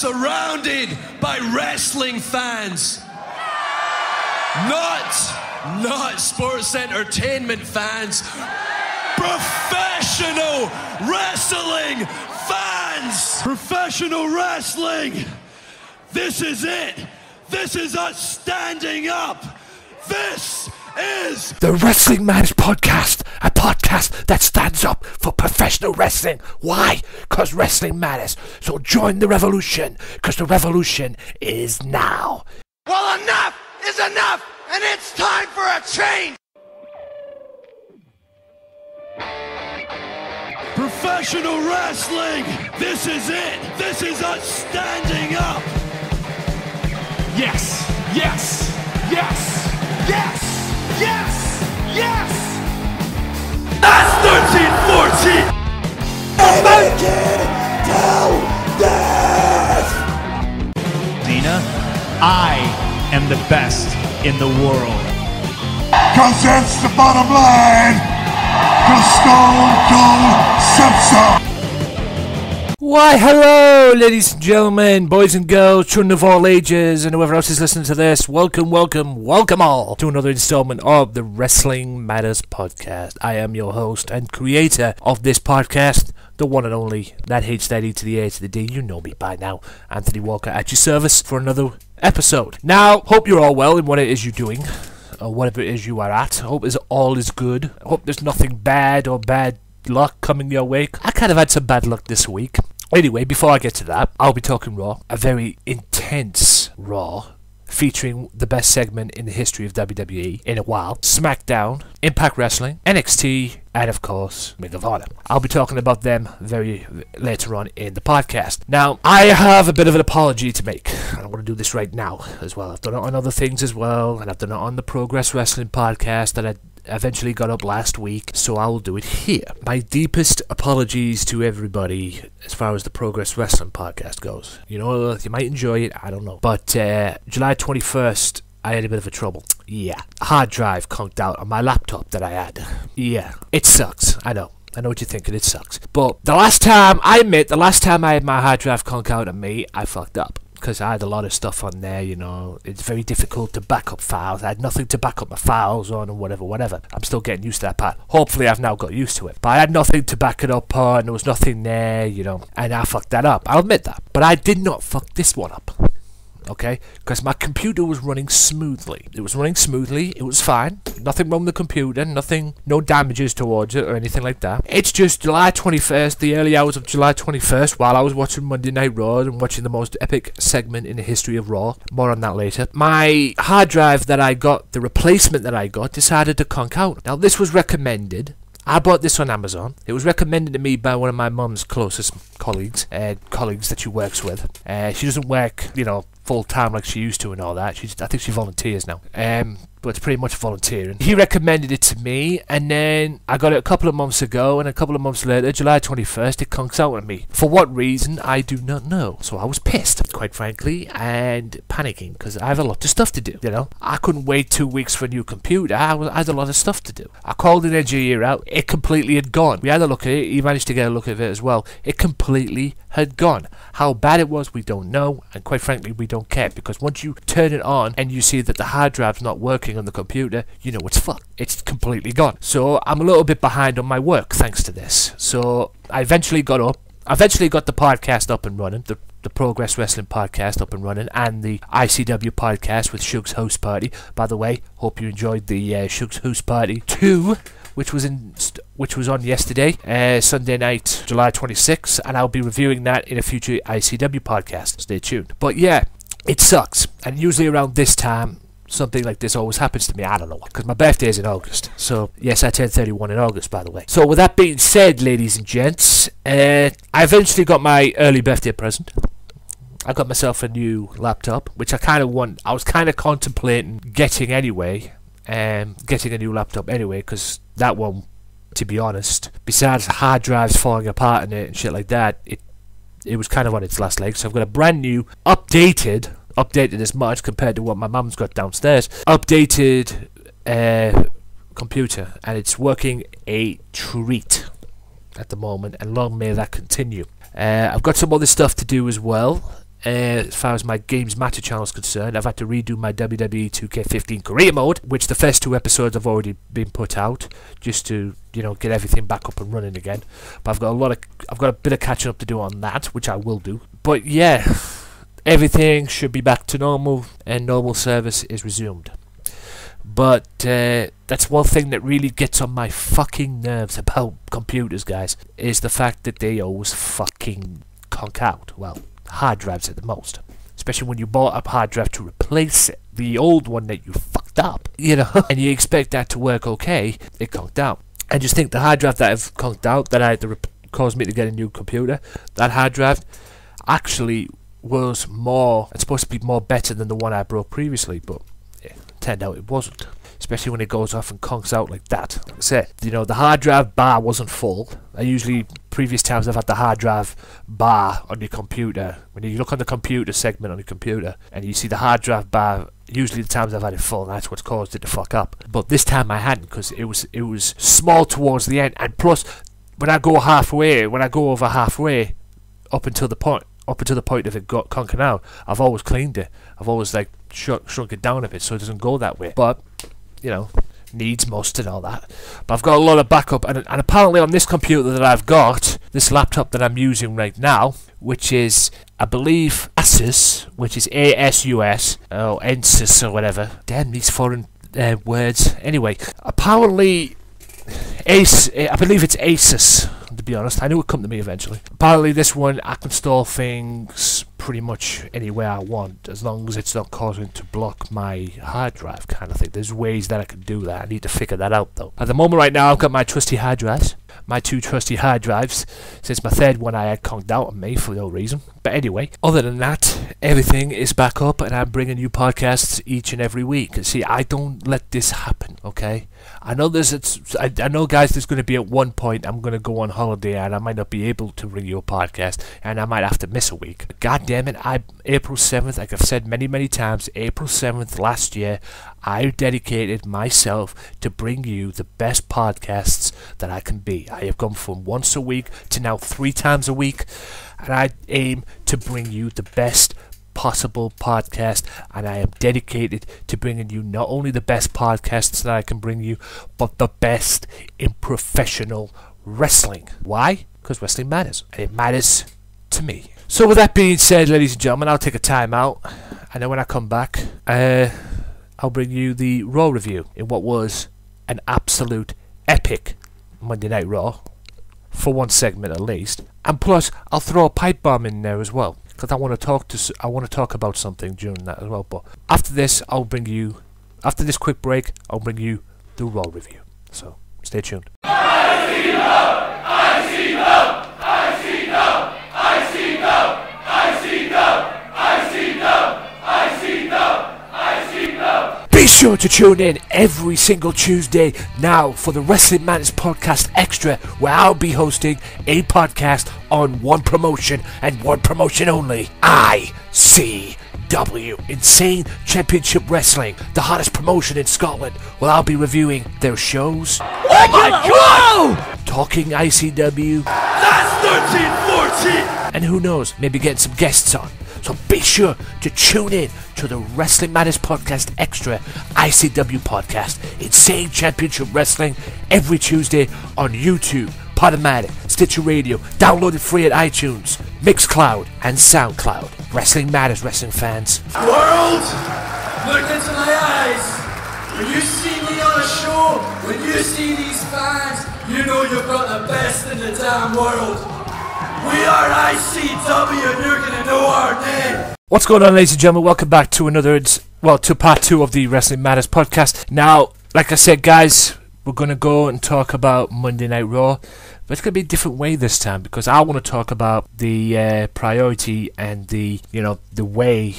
surrounded by wrestling fans. Not, not sports entertainment fans. Professional wrestling fans! Professional wrestling! This is it! This is us standing up! This is The Wrestling Matters Podcast, a podcast that stands up for professional wrestling. Why? Because wrestling matters. So join the revolution, because the revolution is now. Well, enough is enough, and it's time for a change! Professional wrestling! This is it! This is us standing up! Yes! Yes! Yes! Yes! Yes! Yes! That's 1314! Dina, I am the best in the world. Cause that's the bottom line. Cause Stone Cold Simpson. Why, hello, ladies and gentlemen, boys and girls, children of all ages, and whoever else is listening to this. Welcome, welcome, welcome all to another installment of the Wrestling Matters Podcast. I am your host and creator of this podcast, the one and only, that H that E to the A to the D. You know me by now. Anthony Walker at your service for another episode. Now, hope you're all well in what it is you're doing, or whatever it is you are at. Hope is all is good. Hope there's nothing bad or bad luck coming your way. I kind of had some bad luck this week. Anyway, before I get to that, I'll be talking Raw. A very intense Raw. Featuring the best segment in the history of WWE in a while SmackDown, Impact Wrestling, NXT, and of course, Ring of Honor. I'll be talking about them very later on in the podcast. Now, I have a bit of an apology to make. I don't want to do this right now as well. I've done it on other things as well, and I've done it on the Progress Wrestling podcast that I eventually got up last week, so I will do it here. My deepest apologies to everybody as far as the Progress Wrestling podcast goes. You know, you might enjoy it, I don't know. But uh, July 21st, I had a bit of a trouble. Yeah. Hard drive conked out on my laptop that I had. Yeah. It sucks, I know. I know what you're thinking, it sucks. But the last time, I admit, the last time I had my hard drive conk out on me, I fucked up because I had a lot of stuff on there, you know. It's very difficult to back up files. I had nothing to back up my files on and whatever, whatever. I'm still getting used to that part. Hopefully, I've now got used to it. But I had nothing to back it up on. There was nothing there, you know. And I fucked that up. I'll admit that. But I did not fuck this one up. Okay? Because my computer was running smoothly. It was running smoothly. It was fine. Nothing wrong with the computer. Nothing, no damages towards it or anything like that. It's just July 21st, the early hours of July 21st, while I was watching Monday Night Raw and watching the most epic segment in the history of Raw. More on that later. My hard drive that I got, the replacement that I got, decided to conk out. Now, this was recommended I bought this on Amazon. It was recommended to me by one of my mum's closest colleagues, uh, colleagues that she works with. Uh, she doesn't work, you know, full time like she used to and all that. She's, I think she volunteers now. Um, but it's pretty much volunteering. He recommended it to me, and then I got it a couple of months ago, and a couple of months later, July 21st, it conks out on me. For what reason, I do not know. So I was pissed, quite frankly, and panicking, because I have a lot of stuff to do, you know? I couldn't wait two weeks for a new computer. I, was, I had a lot of stuff to do. I called an engineer out. It completely had gone. We had a look at it. He managed to get a look at it as well. It completely had gone. How bad it was, we don't know, and quite frankly, we don't care, because once you turn it on and you see that the hard drive's not working on the computer, you know it's fucked. It's completely gone. So I'm a little bit behind on my work thanks to this. So I eventually got up. I eventually got the podcast up and running. The the Progress Wrestling podcast up and running, and the ICW podcast with Shug's Host Party. By the way, hope you enjoyed the uh, Shug's Host Party 2 which was in which was on yesterday, uh, Sunday night, July 26th, and I'll be reviewing that in a future ICW podcast. Stay tuned. But yeah, it sucks, and usually around this time. Something like this always happens to me. I don't know because my birthday is in August. So yes, I turned 31 in August, by the way. So with that being said, ladies and gents, uh, I eventually got my early birthday present. I got myself a new laptop, which I kind of want. I was kind of contemplating getting anyway, um, getting a new laptop anyway, because that one, to be honest, besides hard drives falling apart in it and shit like that, it it was kind of on its last legs. So I've got a brand new, updated, updated as much compared to what my mum's got downstairs, updated uh, computer, and it's working a treat at the moment, and long may that continue. Uh, I've got some other stuff to do as well. uh, as far as my Games Matter channel is concerned. I've had to redo my WWE 2K15 career mode, which the first two episodes have already been put out, just to you know get everything back up and running again. But I've got a lot of I've got a bit of catching up to do on that, which I will do. But yeah, everything should be back to normal, and normal service is resumed. But uh, that's one thing that really gets on my fucking nerves about computers, guys, is the fact that they always fucking conk out. Well, hard drives at the most. Especially when you bought a hard drive to replace it, the old one that you fucked up, you know, and you expect that to work okay, it conked out. I just think the hard drive that I've conked out, that I had to caused me to get a new computer, that hard drive actually was more, it's supposed to be more better than the one I broke previously, but it turned out it wasn't. Especially when it goes off and conks out like that. Like I said, you know, the hard drive bar wasn't full. I usually, previous times I've had the hard drive bar on your computer. When you look on the computer segment on your computer and you see the hard drive bar, usually the times I've had it full, that's what's caused it to fuck up. But this time I hadn't because it was it was small towards the end, and plus when I go halfway, when I go over halfway, up until the point up until the point of it got conking out, I've always cleaned it. I've always like shrunk, shrunk it down a bit so it doesn't go that way. But you know, needs must and all that. But I've got a lot of backup, and, and apparently on this computer that I've got, this laptop that I'm using right now, which is I believe Asus, which is A S U S or Ensis or whatever. Damn these foreign uh, words. Anyway, apparently Ace, I believe it's Asus. To be honest, I knew it would come to me eventually. Apparently, this one I can install things pretty much anywhere I want, as long as it's not causing to block my hard drive, kind of thing. There's ways that I can do that. I need to figure that out though. At the moment, right now, I've got my trusty hard drives, my two trusty hard drives, since my third one I had conked out on me for no reason. But anyway, other than that, everything is back up, and I'm bringing you podcasts each and every week. And see, I don't let this happen, okay? I know there's, it's, I, I know, guys. There's going to be at one point I'm going to go on holiday and I might not be able to bring you a podcast, and I might have to miss a week. God damn it! I April seventh, like I've said many, many times, April seventh last year, I have dedicated myself to bring you the best podcasts that I can be. I have gone from once a week to now three times a week, and I aim to bring you the best possible podcast and I am dedicated to bringing you not only the best podcasts that I can bring you but the best in professional wrestling. Why? Because wrestling matters and it matters to me. So with that being said ladies and gentlemen I'll take a time out and then when I come back uh, I'll bring you the Raw review in what was an absolute epic Monday Night Raw for one segment at least and plus I'll throw a pipe bomb in there as well because I want to talk to I want to talk about something during that as well. But after this, I'll bring you after this quick break, I'll bring you the Raw review. So stay tuned. Be sure to tune in every single Tuesday now for the Wrestling Matters Podcast Extra, where I'll be hosting a podcast on one promotion and one promotion only. ICW, Insane Championship Wrestling, the hottest promotion in Scotland. Well, I'll be reviewing their shows. Oh my god! Talking ICW, That's 1314! and who knows, maybe getting some guests on. So be sure to tune in to the Wrestling Matters Podcast Extra ICW podcast, Insane Championship Wrestling, every Tuesday on YouTube, Podomatic, Stitcher Radio, downloaded free at iTunes, Mixcloud, and SoundCloud. Wrestling Matters, wrestling fans. World, look into my eyes. When you see me on a show, when you see these fans, you know you've got the best in the damn world. We are ICW and you're gonna know our name. What's going on, ladies and gentlemen? Welcome back to another, well, to part two of the Wrestling Matters podcast. Now, like I said, guys, we're going to go and talk about Monday Night Raw, but it's going to be a different way this time because I want to talk about the uh, priority and the, you know, the way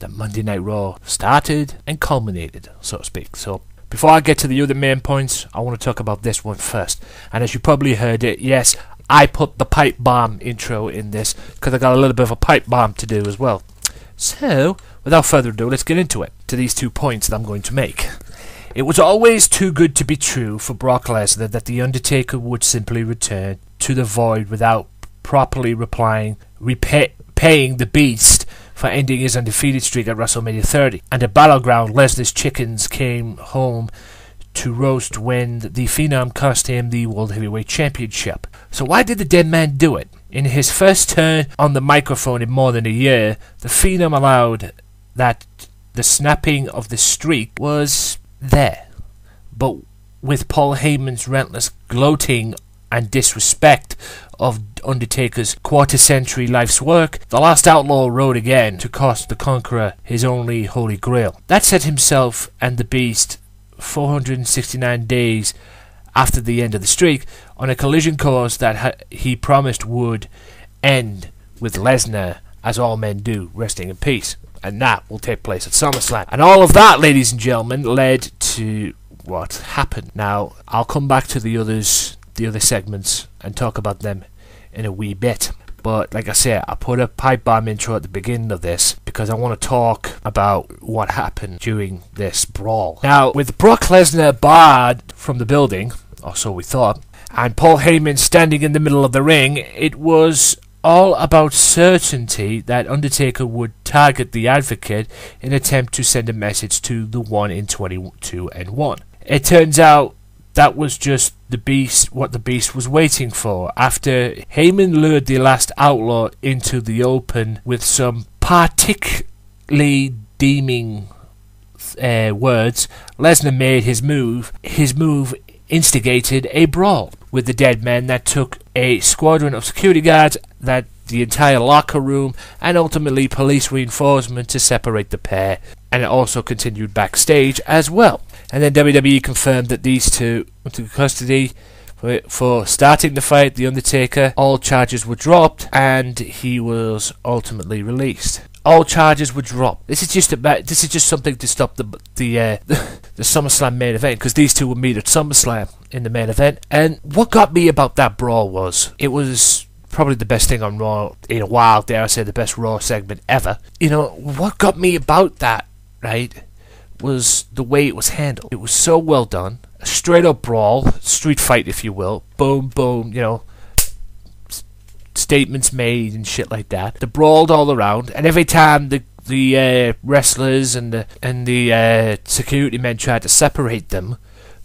that Monday Night Raw started and culminated, so to speak. So, before I get to the other main points, I want to talk about this one first. And as you probably heard it, yes, I put the pipe bomb intro in this because I got a little bit of a pipe bomb to do as well. So, without further ado, let's get into it. To these two points that I'm going to make. It was always too good to be true for Brock Lesnar that The Undertaker would simply return to the void without properly replying, repay, paying the beast for ending his undefeated streak at WrestleMania 30. And at Battleground, Lesnar's chickens came home to roast when the Phenom cost him the World Heavyweight Championship. So why did the dead man do it? In his first turn on the microphone in more than a year, the Phenom allowed that the snapping of the streak was there. But with Paul Heyman's relentless gloating and disrespect of Undertaker's quarter century life's work, the last outlaw rode again to cost the Conqueror his only holy grail. That set himself and the Beast 469 days after the end of the streak on a collision course that ha- he promised would end with Lesnar, as all men do, resting in peace. And that will take place at SummerSlam. And all of that, ladies and gentlemen, led to what happened. Now, I'll come back to the others, the other segments, and talk about them in a wee bit. But like I said, I put a pipe bomb intro at the beginning of this because I want to talk about what happened during this brawl. Now, with Brock Lesnar barred from the building, or so we thought, and Paul Heyman standing in the middle of the ring, it was all about certainty that Undertaker would target the Advocate in attempt to send a message to the one in 22 and 1. It turns out that was just the beast what the beast was waiting for. After Heyman lured the last outlaw into the open with some particularly deeming uh, words Lesnar made his move his move instigated a brawl with the dead men that took a squadron of security guards that the entire locker room and ultimately police reinforcement to separate the pair. And it also continued backstage as well and then WWE confirmed that these two went into custody for, starting the fight. The Undertaker, all charges were dropped, and he was ultimately released. All charges were dropped. This is just about. This is just something to stop the the uh, the SummerSlam main event because these two will meet at SummerSlam in the main event. And what got me about that brawl was it was probably the best thing on Raw in a while. Dare I say the best Raw segment ever? You know what got me about that, right? Was the way it was handled. It was so well done. A straight up brawl, street fight, if you will. Boom, boom, you know, statements made and shit like that. They brawled all around, and every time the the uh, wrestlers and the and the uh, security men tried to separate them,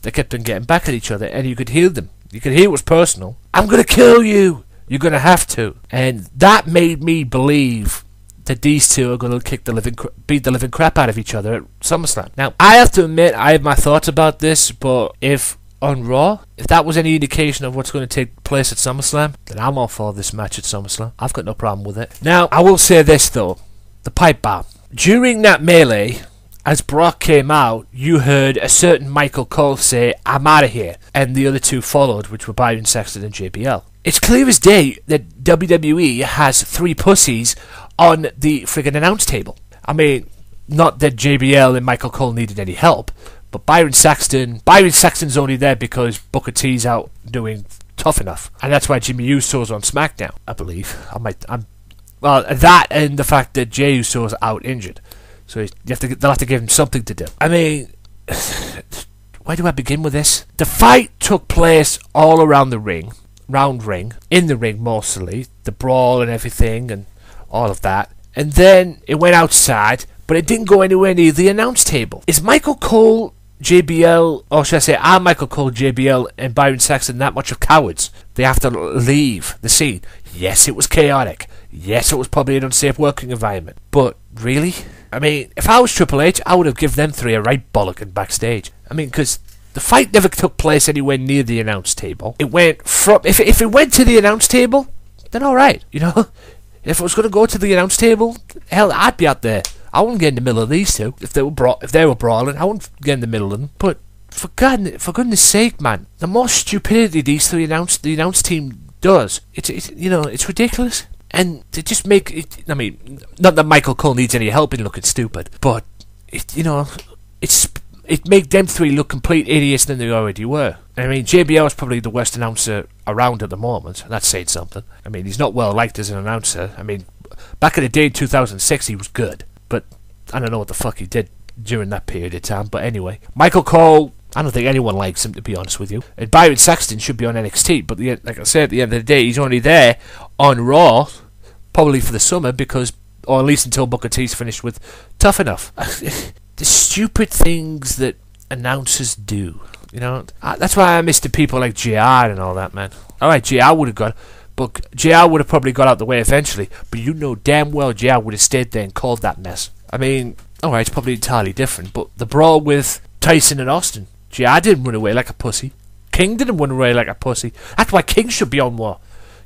they kept on getting back at each other, and you could hear them. You could hear it was personal. I'm gonna kill you. You're gonna have to, and that made me believe that these two are going to kick the living, beat the living crap out of each other at SummerSlam. Now, I have to admit, I have my thoughts about this, but if on Raw, if that was any indication of what's going to take place at SummerSlam, then I'm all for this match at SummerSlam. I've got no problem with it. Now, I will say this though: the pipe bomb during that melee. As Brock came out, you heard a certain Michael Cole say, I'm out of here. And the other two followed, which were Byron Saxton and JBL. It's clear as day that WWE has three pussies on the friggin' announce table. I mean, not that JBL and Michael Cole needed any help, but Byron Saxton, Byron Saxton's only there because Booker T's out doing tough enough, and that's why Jimmy Uso's on SmackDown. I believe. I might. I'm. Well, that and the fact that Jey Uso's out injured, so you have to. They'll have to give him something to do. I mean. Where do I begin with this? The fight took place all around the ring, round ring, in the ring mostly, the brawl and everything, and all of that. And then it went outside, but it didn't go anywhere near the announce table. Is Michael Cole, JBL, or should I say, are Michael Cole, JBL, and Byron Saxton that much of cowards? They have to leave the scene. Yes, it was chaotic. Yes, it was probably an unsafe working environment. But really? I mean, if I was Triple H, I would have given them three a right bollocking backstage. I mean, because the fight never took place anywhere near the announce table. It went from if if it went to the announce table, then all right, you know. If it was going to go to the announce table, hell, I'd be out there. I wouldn't get in the middle of these two. If they were bra- if they were brawling, I wouldn't get in the middle of them. But for God, for goodness sake, man, the more stupidity these three announce the announce team does, it's, it's you know it's ridiculous. And they just make it. I mean, not that Michael Cole needs any help in looking stupid, but it, you know, it's it made them three look complete idiots than they already were. I mean, JBL is probably the worst announcer around at the moment. That's saying something. I mean, he's not well liked as an announcer. I mean, back in the day in 2006, he was good, but I don't know what the fuck he did during that period of time. But anyway, Michael Cole. I don't think anyone likes him, to be honest with you. And Byron Saxton should be on NXT, but the, like I said, at the end of the day, he's only there on Raw, probably for the summer, because or at least until Booker T's finished with Tough Enough. the stupid things that announcers do. You know, that's why I miss the people like JR and all that, man. All right, JR would have got, but JR would have probably got out the way eventually. But you know damn well JR would have stayed there and called that mess. I mean, all right, it's probably entirely different. But the brawl with Tyson and Austin, JR didn't run away like a pussy. King didn't run away like a pussy. That's why King should be on War.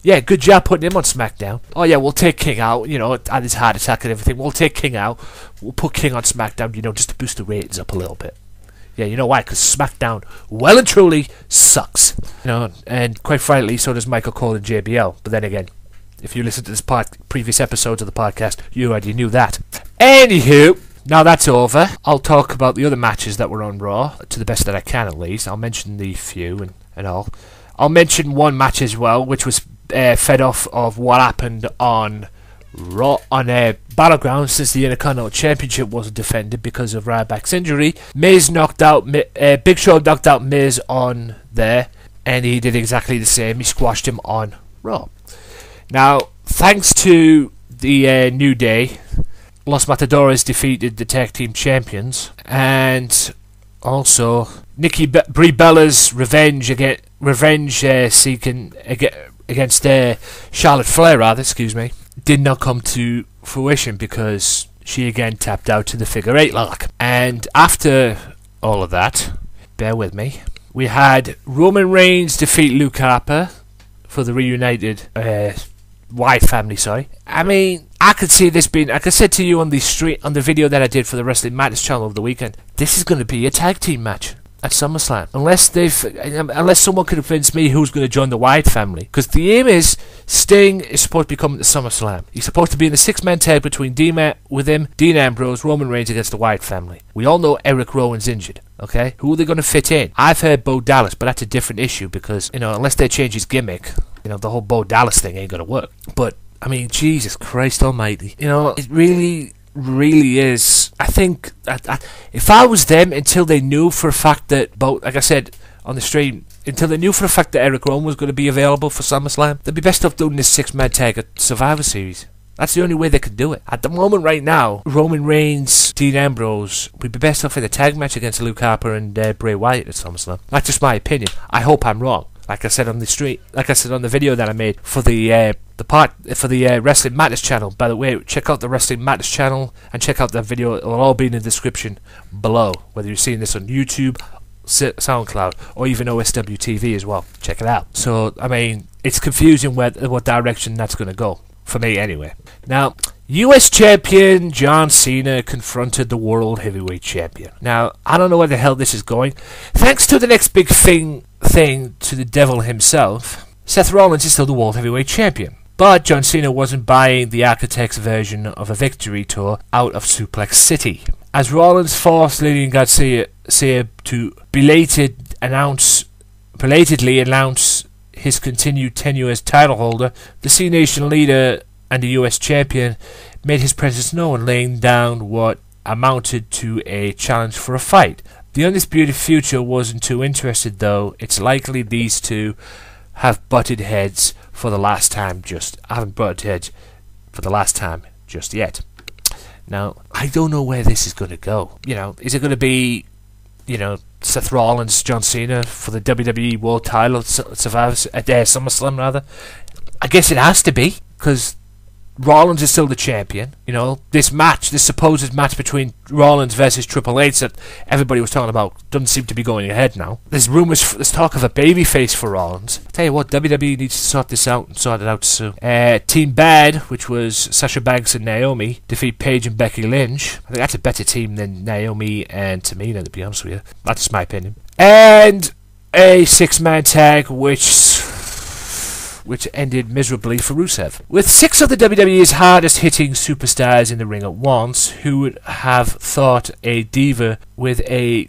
Yeah, good job putting him on SmackDown. Oh yeah, we'll take King out, you know, and his heart attack and everything. We'll take King out. We'll put King on SmackDown, you know, just to boost the ratings up a little bit. Yeah, you know why? Because SmackDown, well and truly, sucks. You know, and quite frankly, so does Michael Cole and JBL. But then again, if you listen to this previous episodes of the podcast, you already knew that. Anywho, now that's over. I'll talk about the other matches that were on Raw, to the best that I can at least. I'll mention the few and, and all. I'll mention one match as well, which was uh, fed off of what happened on Raw on a uh, battleground since the Intercontinental Championship wasn't defended because of Ryback's injury. Miz knocked out uh, Big Show knocked out Miz on there, and he did exactly the same. He squashed him on Raw. Now, thanks to the uh, New Day, Los Matadores defeated the tag team champions, and also Nikki Be- Brie Bella's revenge again, revenge uh, seeking against uh, Charlotte Flair, rather, excuse me, did not come to fruition because she again tapped out to the figure eight lock. And after all of that, bear with me, we had Roman Reigns defeat Luke Harper for the reunited uh, Wyatt family. Sorry, I mean I could see this being. Like I said to you on the street on the video that I did for the Wrestling Madness channel over the weekend, this is going to be a tag team match at SummerSlam. Unless they've, unless someone could convince me who's going to join the Wyatt family, because the aim is Sting is supposed to be coming to SummerSlam. He's supposed to be in the six-man tag between D with him, Dean Ambrose, Roman Reigns against the Wyatt family. We all know Eric Rowan's injured. Okay, who are they going to fit in? I've heard Bo Dallas, but that's a different issue because you know unless they change his gimmick, you know the whole Bo Dallas thing ain't going to work. But I mean, Jesus Christ Almighty, you know it really really is. I think that, that if I was them until they knew for a fact that both, like I said on the stream, until they knew for a fact that Eric Rowan was going to be available for SummerSlam, they'd be best off doing this six man tag at Survivor Series. That's the only way they could do it. At the moment, right now, Roman Reigns, Dean Ambrose would be best off in a tag match against Luke Harper and uh, Bray Wyatt at SummerSlam. That's just my opinion. I hope I'm wrong. Like I said on the street, like I said on the video that I made for the uh, the part for the uh, Wrestling Madness channel. By the way, check out the Wrestling Madness channel and check out that video. It'll all be in the description below. Whether you're seeing this on YouTube, SoundCloud, or even OSW TV as well. Check it out. So I mean, it's confusing where what direction that's going to go for me anyway. Now, US champion John Cena confronted the world heavyweight champion. Now, I don't know where the hell this is going. Thanks to the next big thing thing to the devil himself, Seth Rollins is still the world heavyweight champion. But John Cena wasn't buying the Architect's version of a victory tour out of Suplex City. As Rollins forced Lillian Garcia to belated announce, belatedly announce his continued tenure as title holder, the Cenation leader and the US champion made his presence known, laying down what amounted to a challenge for a fight. The Undisputed Future wasn't too interested, though. It's likely these two have butted heads for the last time just haven't butted heads for the last time just yet. Now, I don't know where this is going to go. You know, is it going to be, you know, Seth Rollins, John Cena for the WWE World Title, Survivor, uh, SummerSlam rather? I guess it has to be because Rollins is still the champion. You know, this match, this supposed match between Rollins versus Triple H that everybody was talking about doesn't seem to be going ahead now. There's rumours, there's talk of a babyface for Rollins. I'll tell you what, WWE needs to sort this out and sort it out soon. Uh, Team Bad, which was Sasha Banks and Naomi, defeat Paige and Becky Lynch. I think that's a better team than Naomi and Tamina, to be honest with you. That's just my opinion. And a six-man tag, which which ended miserably for Rusev. With six of the WWE's hardest hitting superstars in the ring at once, who would have thought a diva with a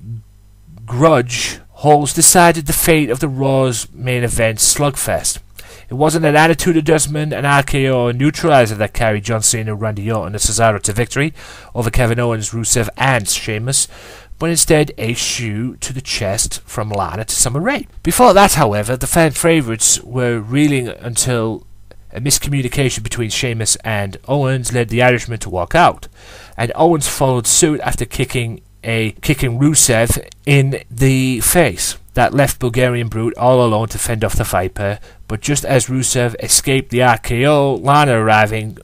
grudge Halls decided the fate of the Raw's main event slugfest. It wasn't an attitude adjustment, an RKO, or neutralizer that carried John Cena, Randy Orton, and Cesaro to victory over Kevin Owens, Rusev, and Sheamus but instead a shoe to the chest from Lana to Summer Rae. Before that, however, the fan favourites were reeling until A miscommunication between Sheamus and Owens led the Irishman to walk out, and Owens followed suit after kicking a kicking Rusev in the face. That left Bulgarian Brute all alone to fend off the Viper, but just as Rusev escaped the RKO, Lana arriving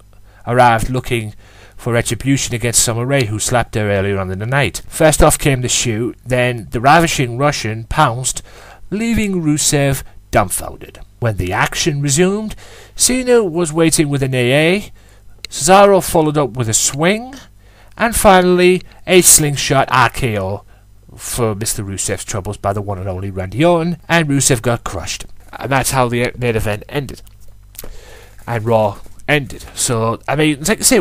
arrived looking for retribution against Rae, who slapped her earlier on in the night. First off came the shoot, then the ravishing Russian pounced, leaving Rusev dumbfounded. When the action resumed, Cena was waiting with an AA, Cesaro followed up with a swing, and finally a slingshot RKO for Mr. Rusev's troubles by the one and only Randy Orton, and Rusev got crushed. And that's how the main event ended. And Raw ended. So, I mean, like I say,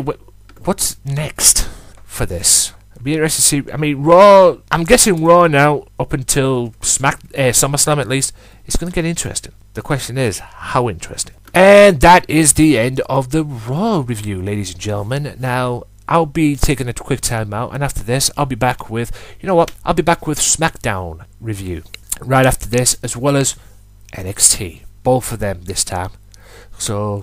what's next for this? I'd be interested to see. I mean, Raw. I'm guessing Raw now, up until Smack uh, SummerSlam at least, it's going to get interesting. The question is, how interesting? And that is the end of the Raw review, ladies and gentlemen. Now, I'll be taking a quick time out, and after this, I'll be back with, you know what, I'll be back with SmackDown review right after this, as well as NXT. Both of them this time. So,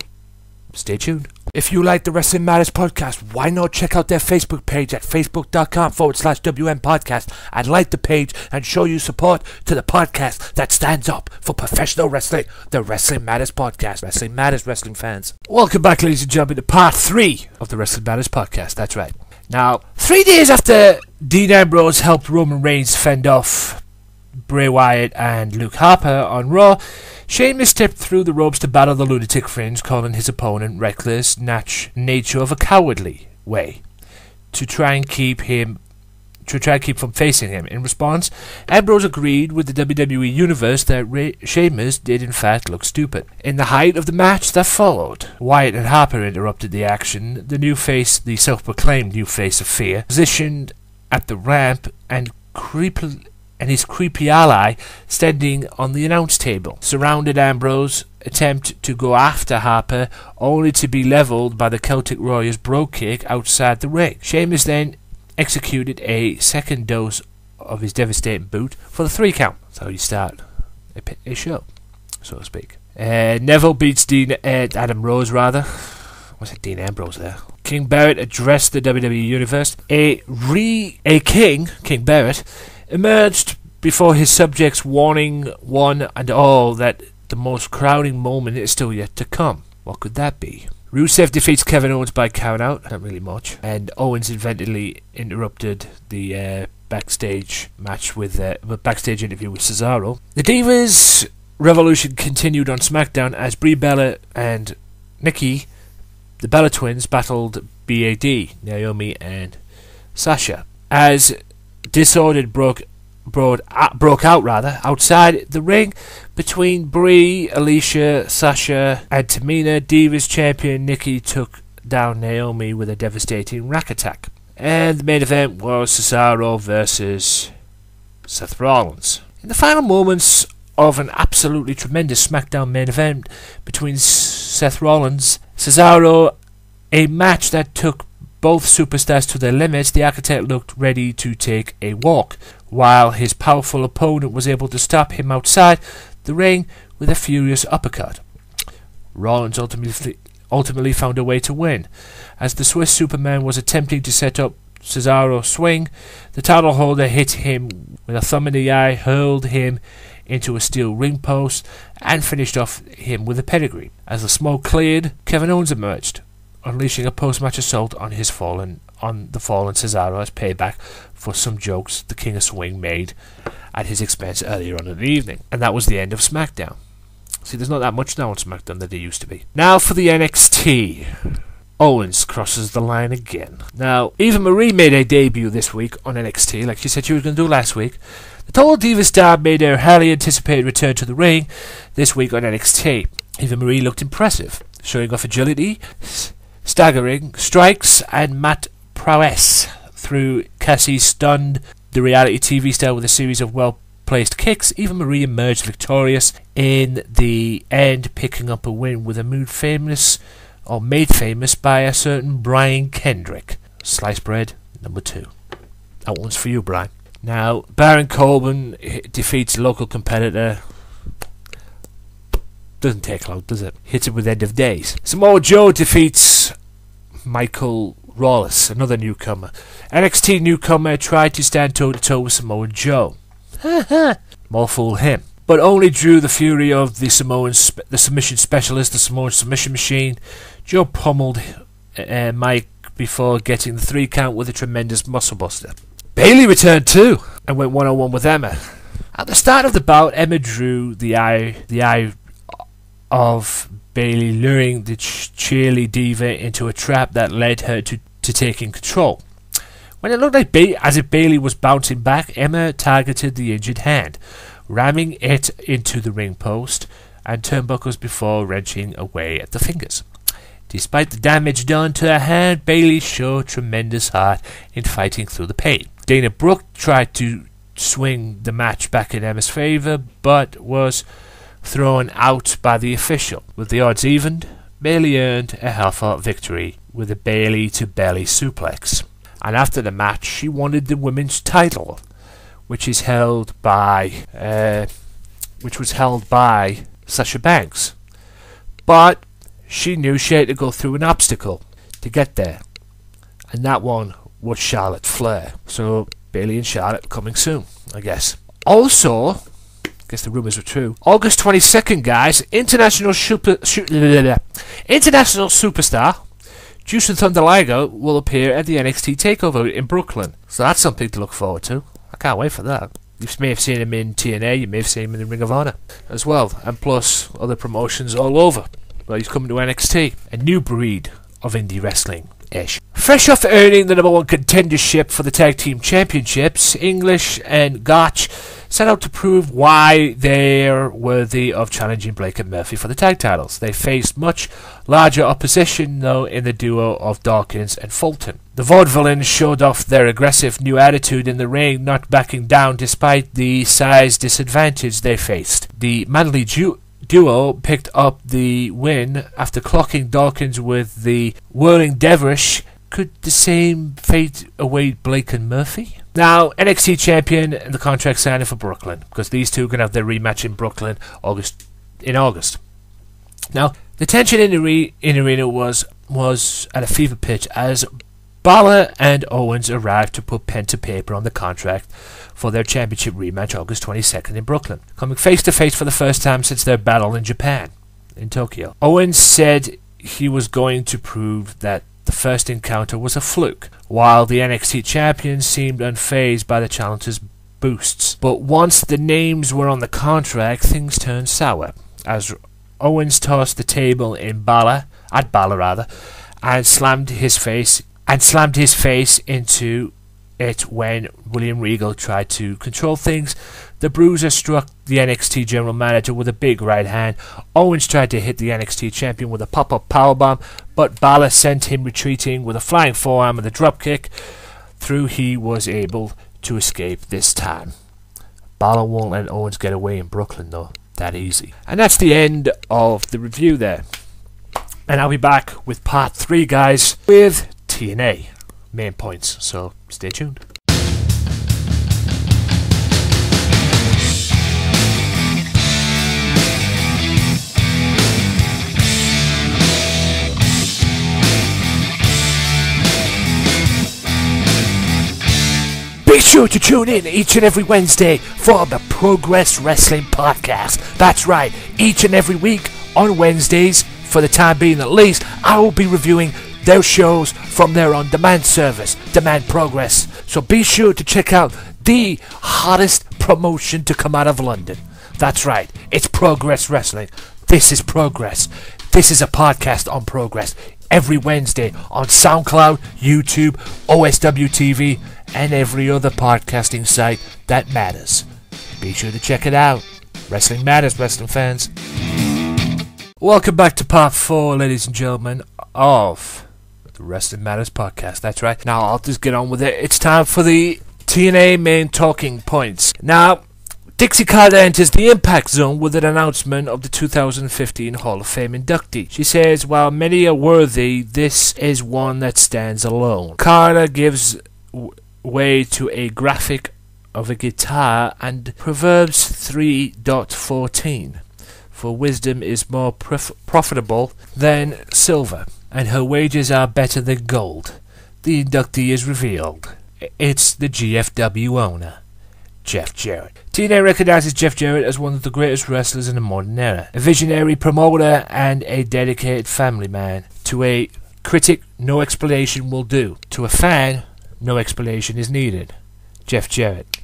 stay tuned. If you like the Wrestling Matters podcast, why not check out their Facebook page at facebook.com forward slash WM podcast and like the page and show your support to the podcast that stands up for professional wrestling, the Wrestling Matters podcast. Wrestling Matters, wrestling fans. Welcome back, ladies and gentlemen, to part three of the Wrestling Matters podcast. That's right. Now, three days after Dean Ambrose helped Roman Reigns fend off Bray Wyatt and Luke Harper on Raw, Sheamus stepped through the ropes to battle the lunatic fringe, calling his opponent reckless, nat- nature of a cowardly way, to try and keep him to try and keep from facing him. In response, Ambrose agreed with the WWE Universe that Ray- Sheamus did in fact look stupid. In the height of the match that followed, Wyatt and Harper interrupted the action. The new face, the self-proclaimed new face of fear, positioned at the ramp and creepily and his creepy ally standing on the announce table. Surrounded Ambrose attempt to go after Harper, only to be levelled by the Celtic Warrior's Brogue Kick outside the ring. Sheamus then executed a second dose of his devastating boot for the three count. That's how you start a, show, so to speak. Uh, Neville beats Dean uh, Adam Rose rather. What's it, Dean Ambrose there? King Barrett addressed the WWE Universe. A re a King, King Barrett, emerged before his subjects, warning one and all that the most crowning moment is still yet to come. What could that be? Rusev defeats Kevin Owens by countout, not really much, and Owens eventually interrupted the uh, backstage match with uh, a backstage interview with Cesaro. The Divas revolution continued on SmackDown as Brie Bella and Nikki, the Bella twins, battled BAD, Naomi and Sasha. As disordered broke broad, uh, broke out rather outside the ring between Brie, Alicia, Sasha, and Tamina. Divas champion Nikki took down Naomi with a devastating rack attack. And the main event was Cesaro versus Seth Rollins. In the final moments of an absolutely tremendous SmackDown main event between Seth Rollins, Cesaro, a match that took both superstars to their limits, the architect looked ready to take a walk, while his powerful opponent was able to stop him outside the ring with a furious uppercut. Rollins ultimately, ultimately found a way to win. As the Swiss Superman was attempting to set up Cesaro's swing, the title holder hit him with a thumb in the eye, hurled him into a steel ring post, and finished off him with a pedigree. As the smoke cleared, Kevin Owens emerged, unleashing a post-match assault on his fallen on the fallen Cesaro as payback for some jokes the King of Swing made at his expense earlier on in the evening. And that was the end of SmackDown. See, there's not that much now on SmackDown that there used to be. Now for the NXT. Owens crosses the line again. Now, Eva Marie made a debut this week on NXT, like she said she was going to do last week. The Total Divas star made her highly anticipated return to the ring this week on NXT. Eva Marie looked impressive, showing off agility, staggering strikes and mat prowess through Cassie stunned the reality TV star with a series of well placed kicks. Eva Marie emerged victorious in the end, picking up a win with a mood famous or made famous by a certain Brian Kendrick. Slice bread number two. That one's for you, Brian. Now, Baron Corbin defeats local competitor Doesn't take long, does it? Hits him with end of days. Samoa Joe defeats Michael Rawless, another newcomer. NXT newcomer tried to stand toe to toe with Samoa Joe. More fool him. But only drew the fury of the Samoan, sp- the submission specialist, the Samoan submission machine. Joe pummeled uh, Mike before getting the three count with a tremendous muscle buster. Bayley returned too and went one on one with Emma. At the start of the bout, Emma drew the eye, the eye of Bayley, luring the ch- cheerly diva into a trap that led her to, to taking control. When it looked like ba- as if Bayley was bouncing back, Emma targeted the injured hand, ramming it into the ring post and turnbuckles before wrenching away at the fingers. Despite the damage done to her hand, Bayley showed tremendous heart in fighting through the pain. Dana Brooke tried to swing the match back in Emma's favour, but was thrown out by the official. With the odds evened, Bayley earned a half-heart victory with a Bayley to belly suplex. And after the match, she wanted the women's title, which is held by, uh, which was held by Sasha Banks. But she knew she had to go through an obstacle to get there, and that one was Charlotte Flair. So Bayley and Charlotte coming soon, I guess. Also, guess the rumours were true. August 22nd, guys, international super, su- international superstar Thunder Liger will appear at the NXT Takeover in Brooklyn. So that's something to look forward to. I can't wait for that. You may have seen him in TNA, you may have seen him in the Ring of Honor as well, and plus other promotions all over. Well, he's coming to NXT, a new breed of indie wrestling. Fresh off earning the number one contendership for the Tag Team Championships, English and Gotch set out to prove why they're worthy of challenging Blake and Murphy for the tag titles. They faced much larger opposition, though, in the duo of Dawkins and Fulton. The Vaudevillains showed off their aggressive new attitude in the ring, not backing down despite the size disadvantage they faced. The manly ju- duo picked up the win after clocking Dawkins with the Whirling Dervish. Could the same fate await Blake and Murphy? Now, NXT champion and the contract signing for Brooklyn, because these two can have their rematch in Brooklyn August in August. Now, the tension in the re- in arena was was at a fever pitch as Balor and Owens arrived to put pen to paper on the contract for their championship rematch August 22nd in Brooklyn, coming face to face for the first time since their battle in Japan, in Tokyo. Owens said he was going to prove that the first encounter was a fluke, while the NXT champion seemed unfazed by the challenger's boosts. But once the names were on the contract, things turned sour, as Owens tossed the table in Balor, at Balor rather, and slammed his face and slammed his face into it when William Regal tried to control things. The Bruiser struck the NXT general manager with a big right hand. Owens tried to hit the NXT champion with a pop-up powerbomb, but Balor sent him retreating with a flying forearm and a dropkick. Through he was able to escape this time. Balor won't let Owens get away in Brooklyn though. That easy. And that's the end of the review there. And I'll be back with part three, guys, with TNA main points. So stay tuned. Be sure to tune in each and every Wednesday for the Progress Wrestling Podcast. That's right, each and every week on Wednesdays, for the time being at least, I will be reviewing their shows from their on demand service, Demand Progress. So be sure to check out the hottest promotion to come out of London. That's right, it's Progress Wrestling. This is Progress. This is a podcast on Progress every Wednesday on SoundCloud, YouTube, OSW TV, and every other podcasting site that matters. Be sure to check it out. Wrestling Matters, wrestling fans. Welcome back to part four, ladies and gentlemen, of the Wrestling Matters podcast. That's right. Now I'll just get on with it. It's time for the TNA main talking points. Now, Dixie Carter enters the Impact Zone with an announcement of the 2015 Hall of Fame inductee. She says, while many are worthy, this is one that stands alone. Carter gives w- way to a graphic of a guitar and Proverbs 3.14 for wisdom is more prof- profitable than silver, and her wages are better than gold. The inductee is revealed. It's the GFW owner, Jeff Jarrett. TNA recognizes Jeff Jarrett as one of the greatest wrestlers in the modern era, a visionary promoter and a dedicated family man. To a critic, no explanation will do. To a fan, no explanation is needed. Jeff Jarrett,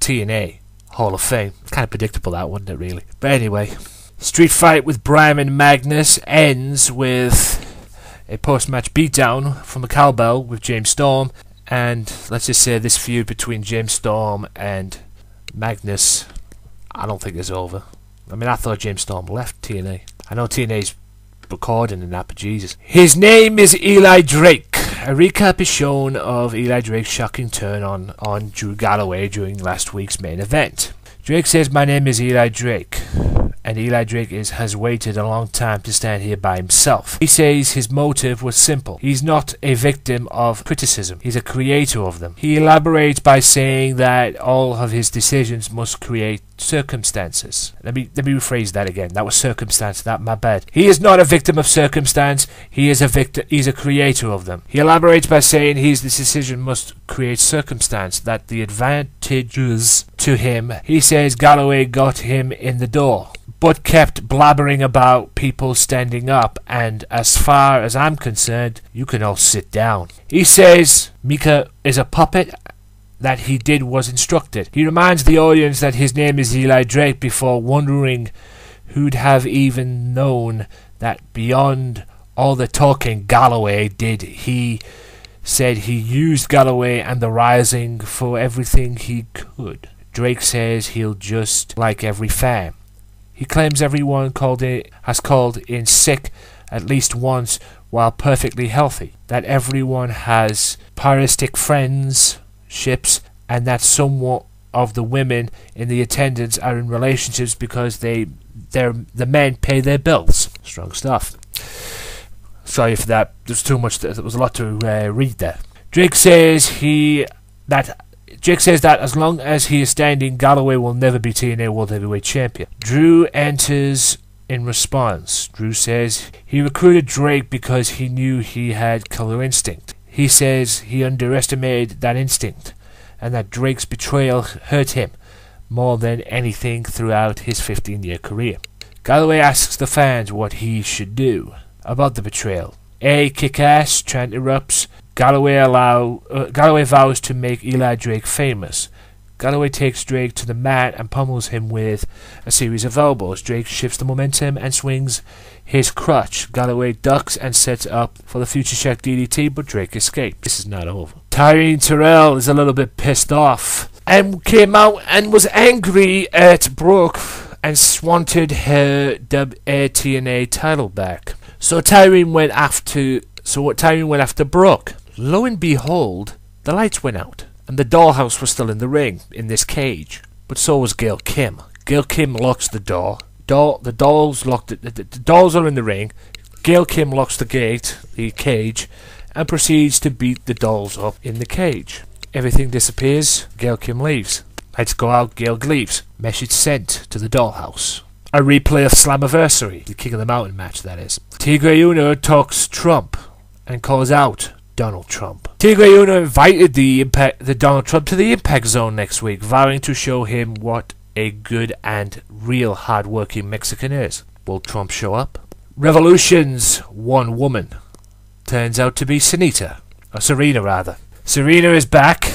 TNA, Hall of Fame. Kind of predictable that, wasn't it, really? But anyway, street fight with Bryan and Magnus ends with a post-match beatdown from a cowbell with James Storm, and let's just say this feud between James Storm and Magnus, I don't think is over. I mean, I thought James Storm left TNA. I know TNA's recording and that, Jesus. His name is Eli Drake. A recap is shown of Eli Drake's shocking turn on, on Drew Galloway during last week's main event. Drake says, My name is Eli Drake and Eli Drake is, has waited a long time to stand here by himself. He says his motive was simple. He's not a victim of criticism, he's a creator of them. He elaborates by saying that all of his decisions must create circumstances. Let me let me rephrase that again. That was circumstance, that my bad. He is not a victim of circumstance, he is a victim he's a creator of them. He elaborates by saying his decision must create circumstance that the advantages to him. He says Galloway got him in the door but kept blabbering about people standing up, and as far as I'm concerned, you can all sit down. He says Micah is a puppet that he did was instructed. He reminds the audience that his name is Eli Drake before wondering who'd have even known that beyond all the talking Galloway did he said he used Galloway and the Rising for everything he could. Drake says he'll just like every fan. He claims everyone called it, has called in sick at least once while perfectly healthy. That everyone has parasitic friends, ships, and that somewhat of the women in the attendance are in relationships because they they the men pay their bills. Strong stuff. Sorry for that. There's too much. There was a lot to uh, read there. Drake says he that Jake says that as long as he is standing, Galloway will never be TNA World Heavyweight Champion. Drew enters in response. Drew says he recruited Drake because he knew he had killer instinct. He says he underestimated that instinct, and that Drake's betrayal hurt him more than anything throughout his 15 year career. Galloway asks the fans what he should do about the betrayal. A kick ass, Trent erupts, Galloway allow uh, Galloway vows to make Eli Drake famous. Galloway takes Drake to the mat and pummels him with a series of elbows. Drake shifts the momentum and swings his crutch. Galloway ducks and sets up for the Futureshock DDT, but Drake escapes. This is not over. Taryn Terrell is a little bit pissed off and came out and was angry at Brooke and wanted her WTNA title back. So Tyrene went after so what Tyrene went after Brooke. Lo and behold, the lights went out, and the dollhouse was still in the ring, in this cage. But so was Gail Kim. Gail Kim locks the door. Doll, the dolls locked it. The, the, dolls are in the ring. Gail Kim locks the gate, the cage, and proceeds to beat the dolls up in the cage. Everything disappears. Gail Kim leaves. Lights go out. Gail leaves. Message sent to the dollhouse. A replay of Slammiversary, the King of the Mountain match, that is. Tigre Uno talks Trump and calls out Donald Trump. Tigre Uno invited the Impact, the Donald Trump to the Impact Zone next week, vowing to show him what a good and real hard-working Mexican is. Will Trump show up? Revolution's one woman turns out to be Sanita, or Serena rather. Serena is back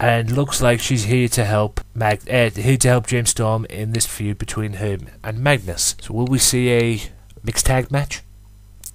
and looks like she's here to help Mag- uh, here to help James Storm in this feud between him and Magnus. So will we see a mixed tag match?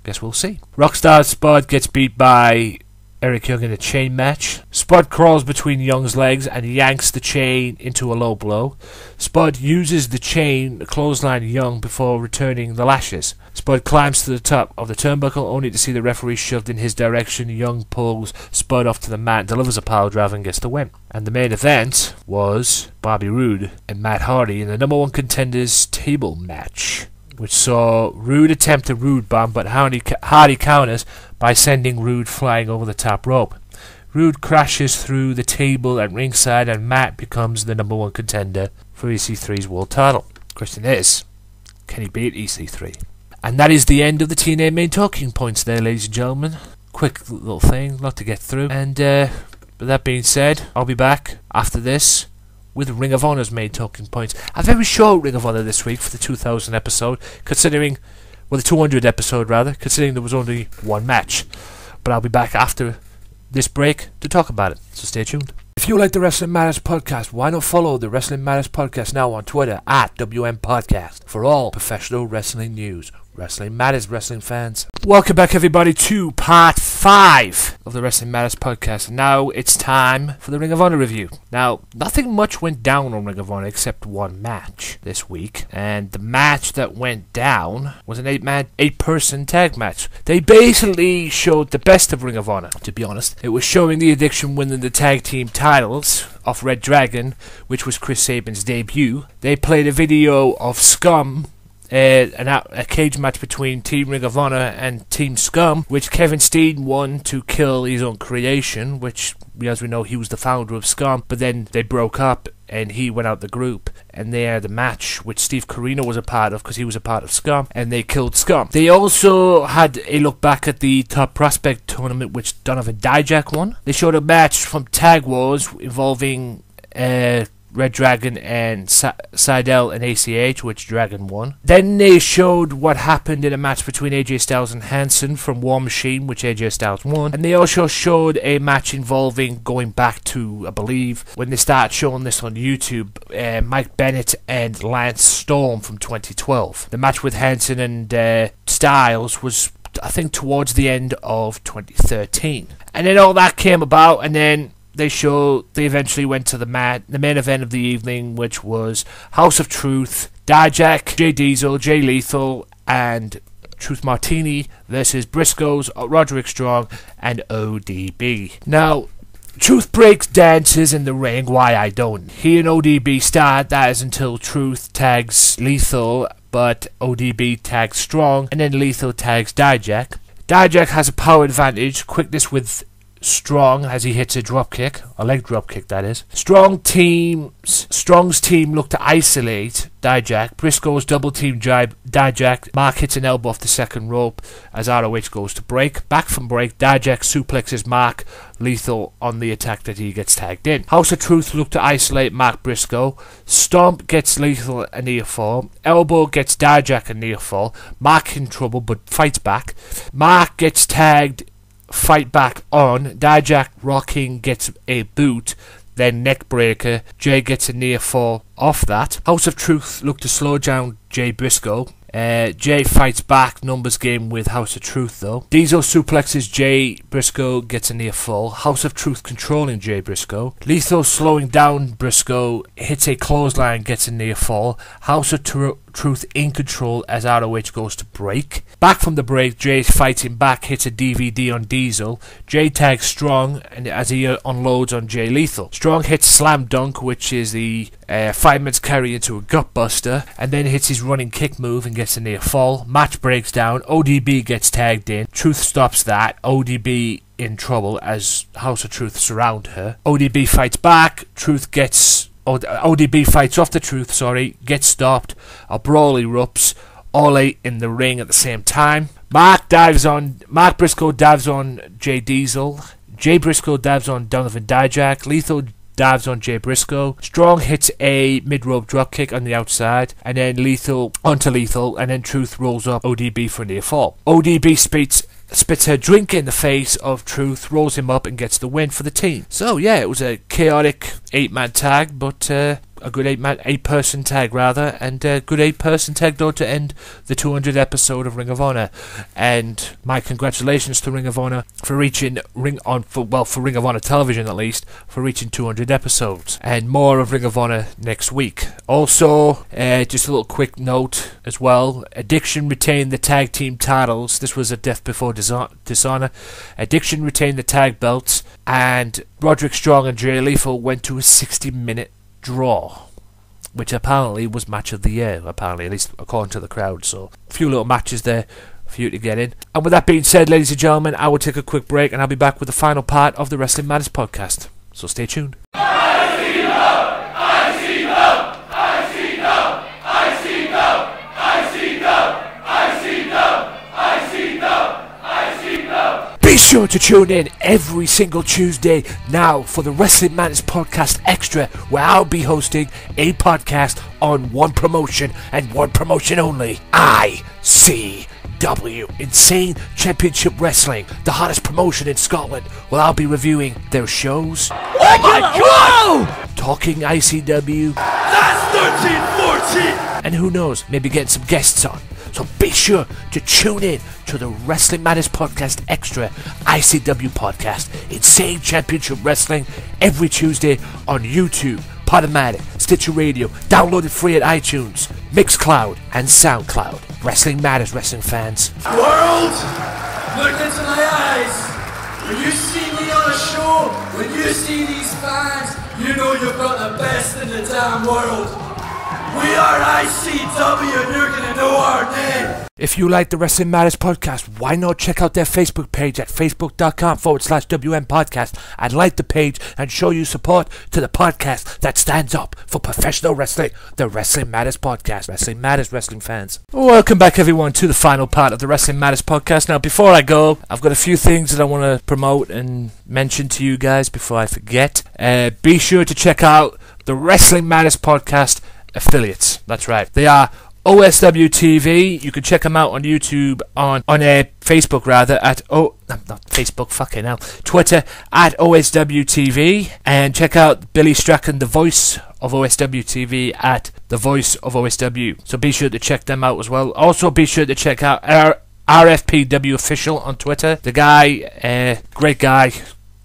Guess we'll see. Rockstar Spud gets beat by Eric Young in a chain match. Spud crawls between Young's legs and yanks the chain into a low blow. Spud uses the chain to clothesline Young before returning the lashes. Spud climbs to the top of the turnbuckle only to see the referee shoved in his direction. Young pulls Spud off to the mat, delivers a power drive, and gets the win. And the main event was Bobby Roode and Matt Hardy in the number one contenders table match which saw Roode attempt a Roode bomb, but Hardy, Hardy counters by sending Roode flying over the top rope. Roode crashes through the table at ringside, and Matt becomes the number one contender for EC3's world title. Question is, Can he beat EC3? And that is the end of the TNA main talking points there, ladies and gentlemen. Quick little thing, lot to get through. And uh, with that being said, I'll be back after this with Ring of Honor's main talking points. A very short Ring of Honor this week for the 2000 episode, considering, well, the 200 episode rather, considering there was only one match. But I'll be back after this break to talk about it, so stay tuned. If you like the Wrestling Matters podcast, why not follow the Wrestling Matters podcast now on Twitter at WM Podcast for all professional wrestling news. Wrestling Matters, wrestling fans. Welcome back, everybody, to part five of the Wrestling Matters podcast. Now it's time for the Ring of Honor review. Now, nothing much went down on Ring of Honor except one match this week, and the match that went down was an eight-man, eight-person tag match. They basically showed the best of Ring of Honor. To be honest, it was showing the Addiction winning the tag team titles off Red Dragon, which was Chris Sabin's debut. They played a video of Scum uh, an, a cage match between Team Ring of Honor and Team Scum, which Kevin Steen won to kill his own creation, which, as we know, he was the founder of Scum, but then they broke up and he went out the group and they had a match which Steve Corino was a part of because he was a part of Scum and they killed Scum. They also had a look back at the top prospect tournament which Donovan Dijak won. They showed a match from Tag Wars involving uh, Red Dragon and Sydal and ACH, which Dragon won. Then they showed what happened in a match between AJ Styles and Hanson from War Machine, which AJ Styles won. And they also showed a match involving going back to, I believe, when they started showing this on YouTube, uh, Mike Bennett and Lance Storm from 2012. The match with Hanson and uh, Styles was I think towards the end of 2013. And then all that came about, and then they show they eventually went to the mat, the main event of the evening, which was House of Truth, Dijak, Jay Diesel, Jay Lethal, and Truth Martini versus Briscoes, Roderick Strong, and ODB. Now, Truth breaks dances in the ring, why I don't. He and ODB start, that is until Truth tags Lethal, but ODB tags Strong, and then Lethal tags Dijak. Dijak has a power advantage, quickness with Strong as he hits a drop kick, a leg drop kick that is. Strong teams, Strong's team look to isolate Dijak. Briscoe's double team drive Dijak. Mark hits an elbow off the second rope as ROH goes to break. Back from break, Dijak suplexes Mark Lethal on the attack that he gets tagged in. House of Truth look to isolate Mark Briscoe. Stomp gets Lethal a near fall. Elbow gets Dijak a near fall. Mark in trouble but fights back. Mark gets tagged fight back on. Dijak rocking gets a boot, then neckbreaker. Jay gets a near fall off that. House of Truth look to slow down Jay Briscoe. Uh, Jay fights back, numbers game with House of Truth though. Diesel suplexes Jay Briscoe, gets a near fall. House of Truth controlling Jay Briscoe. Lethal slowing down Briscoe, hits a clothesline, gets a near fall. House of Tr- Truth in control as ROH goes to break. Back from the break, Jay fighting back, hits a DVD on Diesel. Jay tags Strong and as he unloads on Jay Lethal. Strong hits Slam Dunk, which is the uh, fireman's carry into a gutbuster, and then hits his running kick move and gets a near fall. Match breaks down. ODB gets tagged in. Truth stops that. ODB in trouble as House of Truth surround her. ODB fights back. Truth gets ODB fights off the truth, sorry, gets stopped, a brawl erupts, all eight in the ring at the same time. Mark dives on, Mark Briscoe dives on Jay Diesel, Jay Briscoe dives on Donovan Dijak, Lethal dives on Jay Briscoe. Strong hits a mid rope dropkick on the outside, and then Lethal onto Lethal, and then Truth rolls up ODB for near fall. ODB spits spits her drink in the face of Truth, rolls him up, and gets the win for the team. So yeah, it was a chaotic eight-man tag, but uh, a good eight man, eight person tag rather, and a good eight person tag though to end the 200th episode of Ring of Honor. And my congratulations to Ring of Honor for reaching Ring on for well for Ring of Honor television at least for reaching 200 episodes, and more of Ring of Honor next week. Also, uh, just a little quick note as well: Addiction retained the tag team titles. This was a Death Before Dishonor. Addiction retained the tag belts, and Roderick Strong and Jay Lethal went to a 60 minute draw, which apparently was match of the year, apparently, at least according to the crowd. So, a few little matches there for you to get in. And with that being said, ladies and gentlemen, I will take a quick break and I'll be back with the final part of the Wrestling Matters podcast. So stay tuned. I see no, I see no, I see no, I see sure to tune in every single Tuesday now for the Wrestling Matters Podcast Extra, where I'll be hosting a podcast on one promotion and one promotion only. ICW Insane Championship Wrestling, the hottest promotion in Scotland. Well, I'll be reviewing their shows. Oh my god! Talking ICW. That's 13 14! and who knows, maybe getting some guests on. So be sure to tune in to the Wrestling Matters Podcast Extra ICW podcast, Insane Championship Wrestling, every Tuesday on YouTube, Podomatic, Stitcher Radio, downloaded free at iTunes, Mixcloud, and SoundCloud. Wrestling Matters, wrestling fans. World, look into my eyes. When you see me on a show, when you see these fans, you know you've got the best in the damn world. We are ICW and you're gonna know our name. If you like the Wrestling Matters podcast, why not check out their Facebook page at facebook.com forward slash WM podcast and like the page and show your support to the podcast that stands up for professional wrestling, the Wrestling Matters podcast. Wrestling Matters, wrestling fans. Welcome back, everyone, to the final part of the Wrestling Matters podcast. Now, before I go, I've got a few things that I want to promote and mention to you guys before I forget. Uh, be sure to check out the Wrestling Matters podcast affiliates. That's right. They are OSW TV. You can check them out on YouTube, on on a uh, Facebook rather at oh not Facebook, fucking hell, Twitter at OSW TV, and check out Billy Strachan, the voice of OSW TV at the voice of OSW. So be sure to check them out as well. Also be sure to check out our RFPW official on Twitter. The guy, uh, great guy,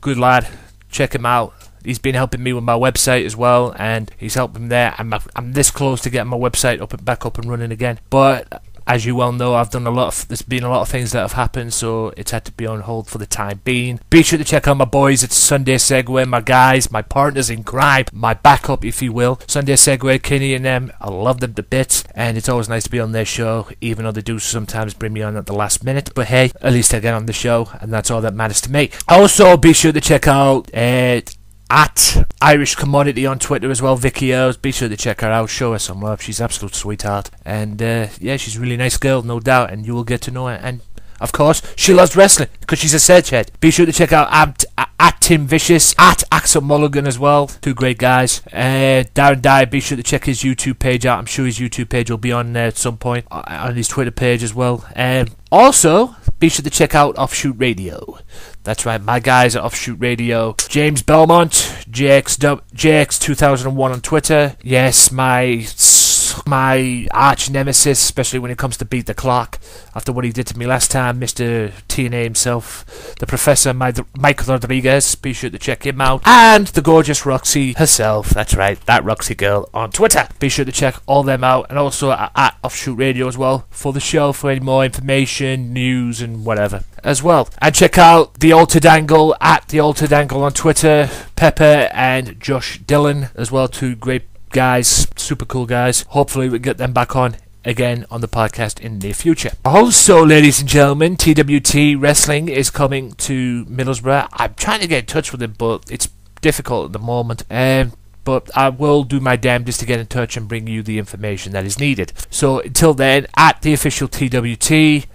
good lad. Check him out he's been helping me with my website as well, and he's helped helping there. I'm I'm this close to getting my website up and back up and running again, but as you well know, I've done a lot of, there's been a lot of things that have happened, so it's had to be on hold for the time being. Be sure to check out my boys at Sunday Segue, my guys, my partners in crime, my backup, if you will. Sunday Segue, Kenny and them, I love them to bits, and it's always nice to be on their show, even though they do sometimes bring me on at the last minute. But hey, at least I get on the show, and that's all that matters to me. Also, be sure to check out uh, at Irish Commodity on Twitter as well, Vicky O's. Be sure to check her out, show her some love. She's absolute sweetheart. And uh, yeah, she's a really nice girl, no doubt, and you will get to know her. And of course, she loves wrestling because she's a sedgehead. Be sure to check out at, at Tim Vicious, at Axel Mulligan as well. Two great guys. Uh, Darren Dyer, be sure to check his YouTube page out. I'm sure his YouTube page will be on there at some point, uh, on his Twitter page as well. Um, also, be sure to check out Offshoot Radio. That's right, my guys at Offshoot Radio. James Belmont, JX, JX2001 on Twitter. Yes, my my arch nemesis, especially when it comes to beat the clock. After what he did to me last time, Mr. TNA himself, the Professor Mike Rodriguez. Be sure to check him out. And the gorgeous Roxxie herself. That's right, that Roxxie girl on Twitter. Be sure to check all them out. And also at, Offshoot Radio as well for the show for any more information, news, and whatever as well. And check out the Altered Angle at the Altered Angle on Twitter. Pepper and Josh Dillon as well, two great guys, super cool guys. Hopefully, we get them back on again on the podcast in the future. Also, ladies and gentlemen, TWT Wrestling is coming to Middlesbrough. I'm trying to get in touch with them, but it's difficult at the moment. Um, but I will do my damnedest to get in touch and bring you the information that is needed. So until then, at the official TWT,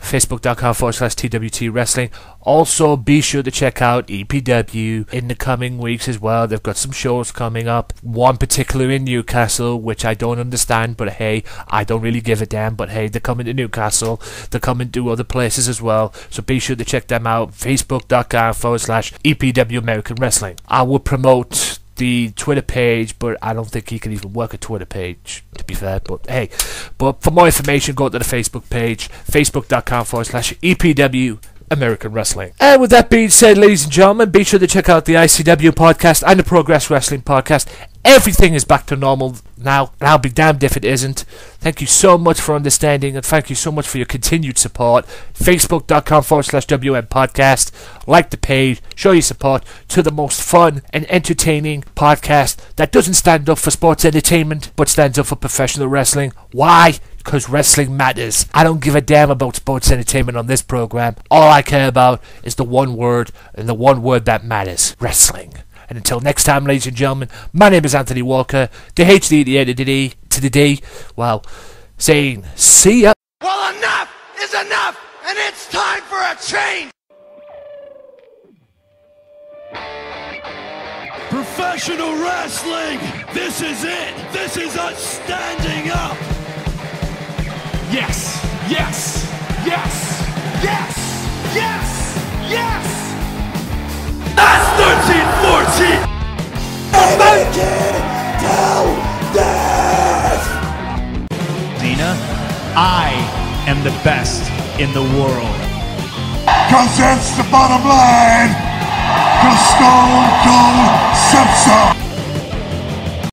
facebook.com forward slash TWT Wrestling. Also, be sure to check out EPW in the coming weeks as well. They've got some shows coming up. One particular in Newcastle, which I don't understand, but hey, I don't really give a damn. But hey, they're coming to Newcastle. They're coming to other places as well. So be sure to check them out. Facebook.com forward slash EPW American Wrestling. I will promote the Twitter page, but I don't think he can even work a Twitter page, to be fair. But hey, but for more information, go to the Facebook page, facebook.com forward slash EPW American Wrestling. And with that being said, ladies and gentlemen, be sure to check out the ICW podcast and the Progress Wrestling podcast. Everything is back to normal now, and I'll be damned if it isn't. Thank you so much for understanding, and thank you so much for your continued support. Facebook.com forward slash WM podcast. Like the page, show your support to the most fun and entertaining podcast that doesn't stand up for sports entertainment, but stands up for professional wrestling. Why? because wrestling matters. I don't give a damn about sports entertainment on this program. All I care about is the one word, and the one word that matters wrestling. And until next time, ladies and gentlemen, my name is Anthony Walker, the HD, the end, to the day, to the D, well, saying, see ya. Well, enough is enough, and it's time for a change. Professional wrestling, this is it. This is us standing up. Yes, yes, yes, yes, yes, yes! That's 1314. Dina, I am the best in the world. Cause that's the bottom line. Cause Stone Cold Simpson.